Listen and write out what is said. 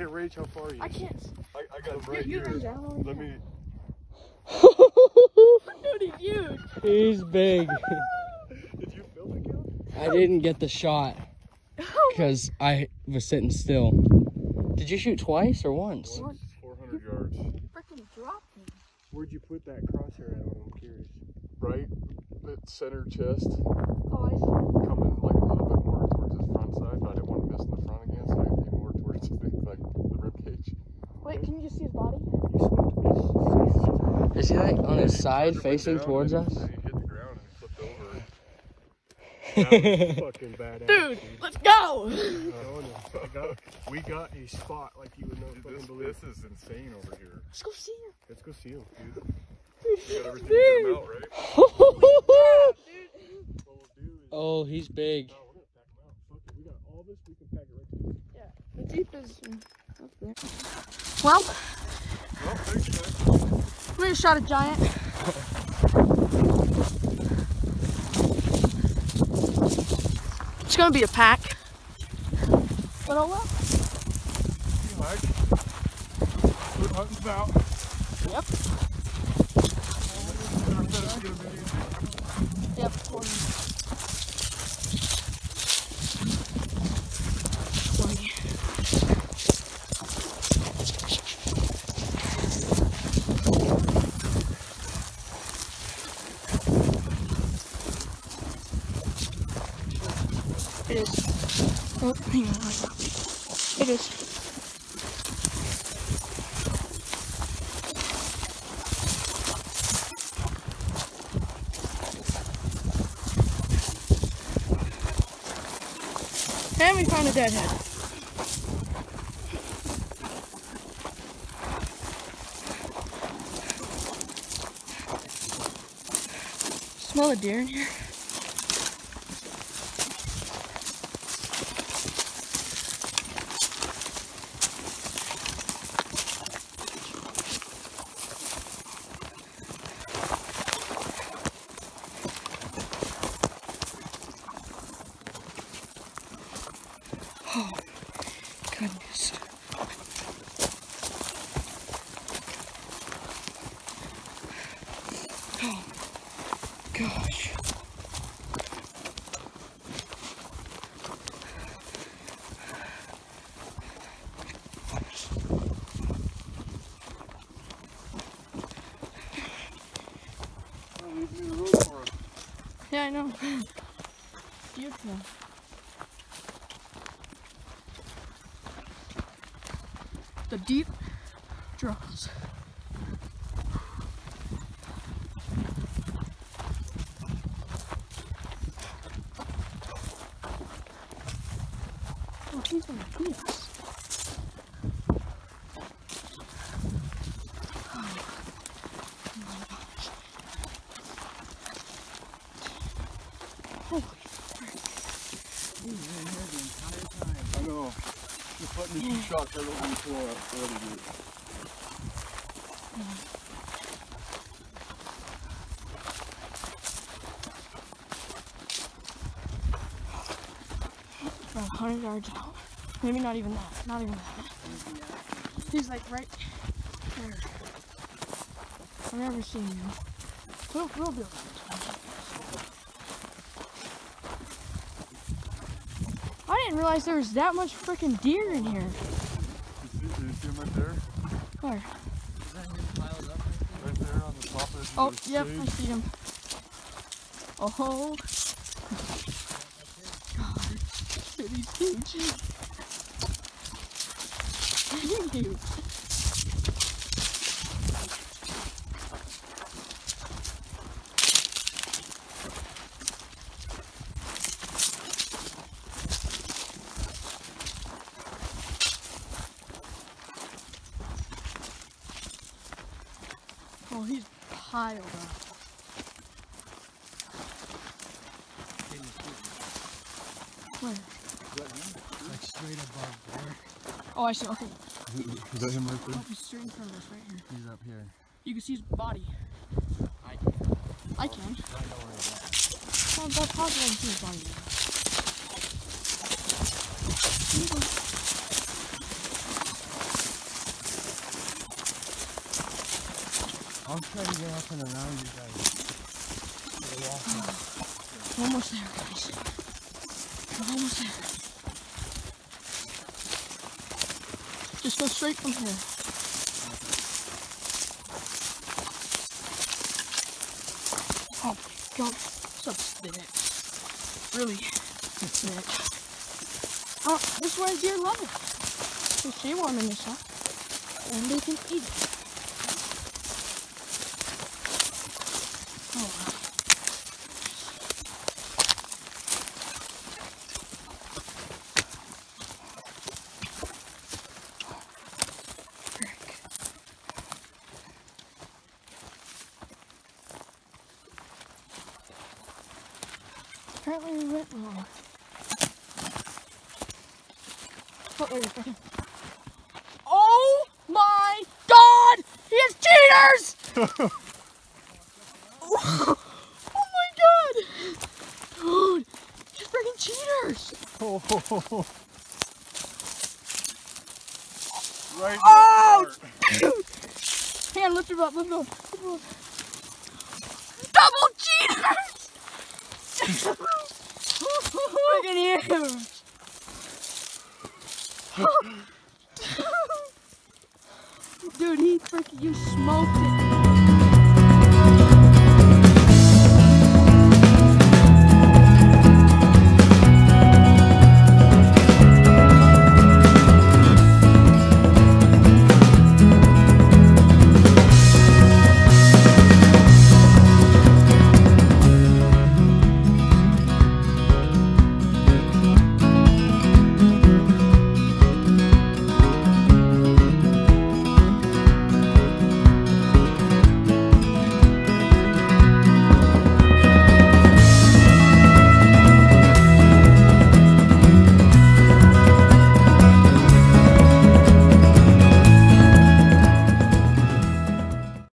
Hey, Rach, how far are you? I can't. I, I got You, right you here. down. Let me. Dude, he's huge. He's big. Did you film it, Cal? I didn't get the shot because I was sitting still. Did you shoot twice or once? Once, 400 yards. Freaking dropped me. Where'd you put that crosshair at on? I'm curious. Right, that center chest, Oh, I see. coming like a little bit more towards his front side, but I didn't want to miss in the front again, so I aimed more towards I think like the rib cage. Wait, can you just see his body? Is he like on his side facing towards us? Then he hit the ground and flipped over. That was fucking badass. Dude, let's go. Got, we got a spot like you would not fucking This, believe. this is insane over here. Let's go see him. Let's go see him, dude. You got everything to out, right? Oh, dude. oh, he's big. No, we're gonna pack him out. Fuck it. We got all this. We can pack it right to the The Jeep is up there. Well, Well, we just shot a giant. It's gonna be a pack. But oh well. Good hunting's about. Yep. Yep. It is. Oh, hang on. It is. And we found a deadhead. Smell a deer in here. Oh, gosh. Yeah, I know. Beautiful. The deep draws. Oh, my gosh. Holy frick. I know. Just let me two shots right over the floor. That's what it is. About 100 yards out. Maybe not even that. Not even that. He's like right there. I've never seen him. We'll, we'll to. I didn't realize there was that much freaking deer in here. You see, him right there? Right there on the top of Oh, the yep, I see him. Oh. God. Dude, he's huge. Huge. Oh, he's piled up. Where? Like straight above there. Oh, I see. Okay. Is that him right there? Oh, he's straight in front of us, right here. He's up here. You can see his body. I can. I can. Well, that's possible to see his body. I'm try to get up and around you guys. We're almost there, guys. We're almost there. Just go straight from here. Oh my god, spinach. Really spinach. Oh, this one's deer love it. See one in this, huh? And they can eat it. Oh, wow. frick. We went wrong. Oh. Oh my god! He has cheaters! oh my god! Dude, he's freaking cheaters! Oh. right. in the Oh! heart. Hand, lift him up, lift him up. Lift him up. Double cheaters! Freaking huge! Dude, he freaking, you smoked it.